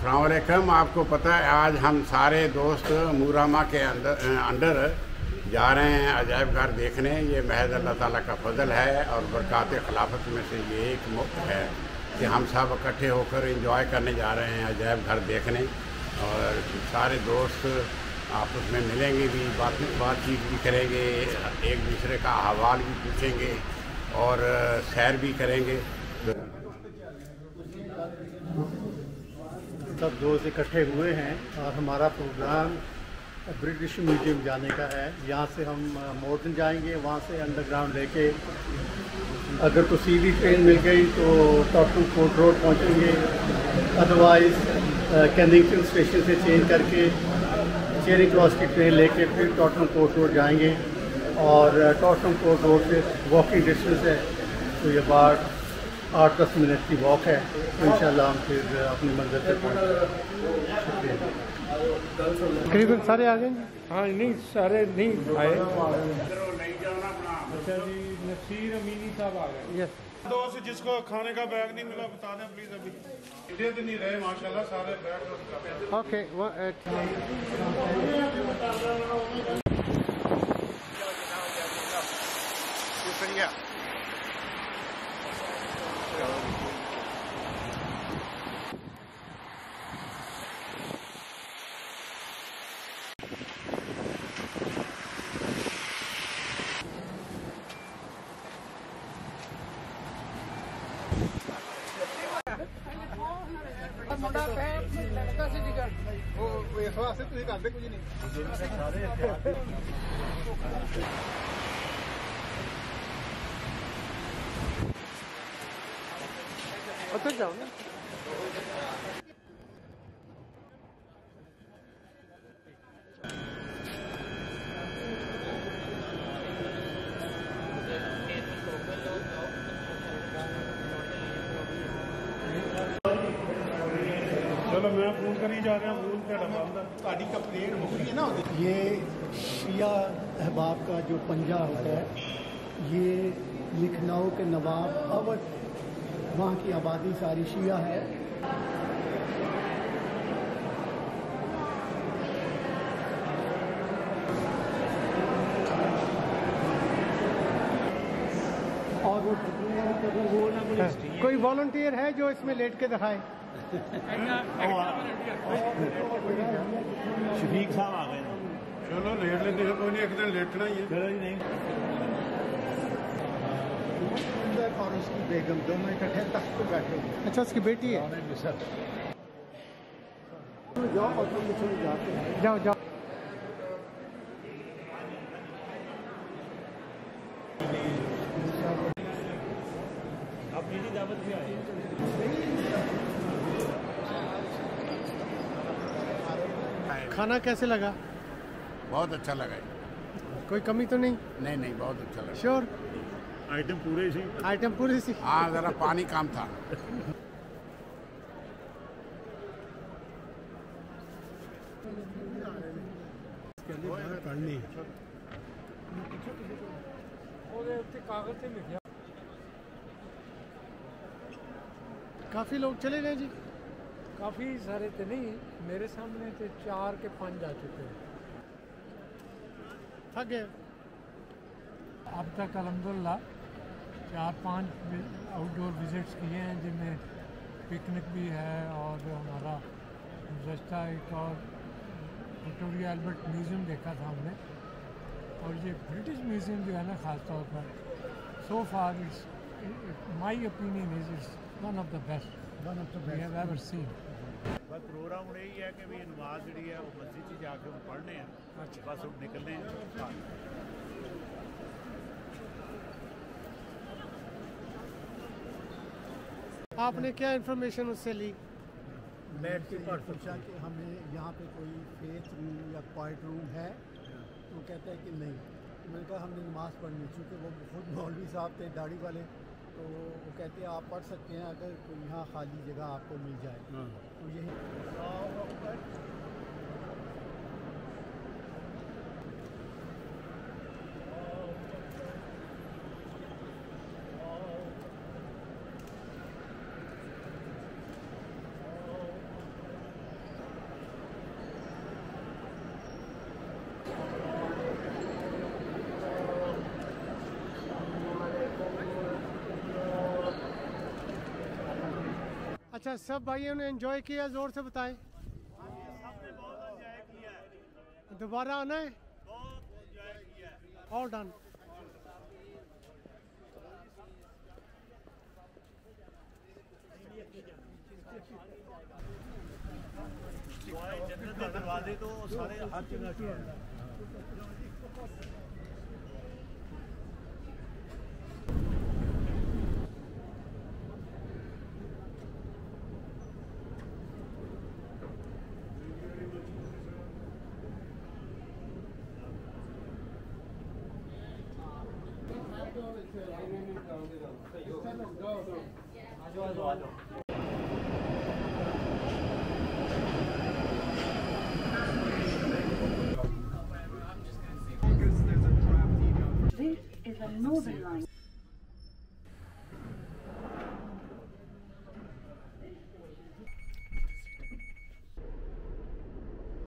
अलैक्म आपको पता है, आज हम सारे दोस्त मूरामा के अंदर अंडर जा रहे हैं अजायब घर देखने। ये महज अल्लाह ताला का फजल है और बरक़ात खिलाफत में से ये एक मौक़ है कि हम सब इकट्ठे होकर इंजॉय करने जा रहे हैं अजायब घर देखने। और सारे दोस्त आपस में मिलेंगे भी, बात, बातचीत भी करेंगे, एक दूसरे का अहवाल भी पूछेंगे और सैर भी करेंगे। सब दोस्त इकट्ठे हुए हैं और हमारा प्रोग्राम ब्रिटिश म्यूज़ियम जाने का है। यहाँ से हम मॉडर्न जाएँगे, वहाँ से अंडरग्राउंड लेके। अगर तो सीधी ट्रेन मिल गई तो टॉटन कोर्ट रोड पहुँचेंगे। अदरवाइज़ कैनिंगटन स्टेशन से चेंज करके चेरी क्रॉस की ट्रेन लेके फिर टॉटन कोर्ट रोड जाएँगे। और टॉटन कोर्ट रोड से वॉकिंग डिस्टेंस है तो ये बार आठ दस मिनट की वॉक है तो इन हम फिर अपनी मंजिल पहुँच शुक्रिया। सारे आ गए हाँ नहीं सारे नहीं आए। अच्छा जी नसीर अमीनी साहब आ गए। यस दोस्त जिसको खाने का बैग नहीं मिला बता दें प्लीज़ अभी। इंडिया तो नहीं रहे माशाल्लाह सारे बैग ओके शुक्रिया ਇਸ ਵਾਸਤੇ ਤੁਸੀਂ ਕਰਦੇ ਕੁਝ ਨਹੀਂ ਸਾਰੇ ਇੱਥੇ ਆ ਕੇ ਉੱਥੇ ਜਾਓ ਨਾ ਮੈਂ ਫੋਨ ਕਰੀ ਜਾ ਰਿਹਾ ਫੋਨ ਤੁਹਾਡਾ ਬੰਦ ਆ। ਤੁਹਾਡੀ ਕੰਪਲੇਂਟ ਹੋ ਗਈ ਹੈ ਨਾ ਉਹਦੀ ये शिया अहबाब का जो पंजा होता है ये लखनऊ के नवाब अवध वहाँ की आबादी सारी शिया है और वो कोई वॉलंटियर है जो इसमें लेट के दिखाए शफीक साहब आ गए चलो लेट लेते हैं कोई नहीं एक दिन लेटना ही है। चलो जी नहीं। और उसकी बेगम दोनों इकट्ठे तख्त पर बैठे हुए अच्छा उसकी बेटी है। जाओ जाते हैं जाओ। जाओ आप मेरी दावत भी आए खाना कैसे लगा? बहुत अच्छा लगा कोई कमी तो नहीं? नहीं नहीं बहुत अच्छा लगा। श्योर आइटम पूरे सी आइटम पूरे सी हाँ ज़रा पानी काम था। काफ़ी लोग चले गए जी। काफ़ी सारे तो नहीं मेरे सामने तो चार के पाँच आ चुके हैं। थक गए। अब तक अलहमदिल्ला चार पाँच आउटडोर विजिट्स किए हैं जिनमें पिकनिक भी है और हमारा गुजशत एक और विक्टोरिया एल्बर्ट म्यूज़ियम देखा था हमने। और ये ब्रिटिश म्यूज़ियम जो है ना ख़ास तौर पर so far it's my opinion is it's one of the best one of the we have ever seen ਬਸ ਪ੍ਰੋਗਰਾਮ ਹੁਣ ਇਹ ਹੈ ਕਿ ਵੀ ਨਮਾਜ਼ ਜਿਹੜੀ ਹੈ ਉਹ ਮਸਜਿਦ 'ਚ ਜਾ ਕੇ ਹੁਣ ਪੜ੍ਹਨੇ ਆ ਬਸ ਹੁਣ ਨਿਕਲਨੇ ਆ आपने क्या इन्फॉर्मेशन उससे ली बैठ के पढ़ पूछा कि हमें यहाँ पे कोई फेथ रूम या क्वाइट रूम है तो वो कहता है कि नहीं तो मैंने कहा हमने नमाज़ पढ़नी चूँकि वो खुद मौलवी साहब थे दाढ़ी वाले तो वो कहते हैं आप पढ़ सकते हैं अगर कोई यहाँ खाली जगह आपको मिल जाए। तो यही अच्छा सब भाइयों ने एंजॉय किया, ज़ोर से बताएँ। दोबारा आना है? ऑल डन दरवाजे तो सारे हर जगह This is a Northern Line.